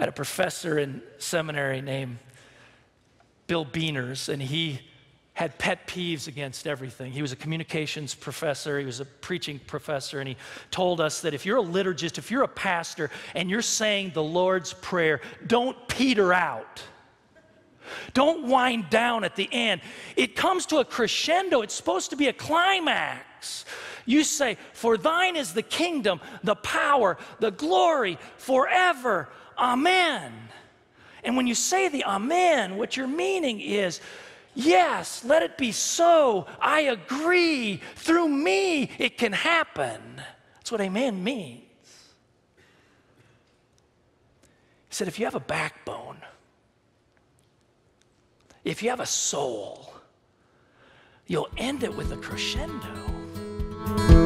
I had a professor in seminary named Bill Beaners, and he had pet peeves against everything. He was a communications professor, he was a preaching professor, and he told us that if you're a liturgist, if you're a pastor, and you're saying the Lord's Prayer, don't peter out. Don't wind down at the end. It comes to a crescendo, it's supposed to be a climax. You say, For thine is the kingdom, the power, the glory forever. Amen. And when you say the Amen, what you're meaning is, Yes, let it be so. I agree. Through me, it can happen. That's what Amen means. He said, if you have a backbone, if you have a soul, you'll end it with a crescendo. Thank you.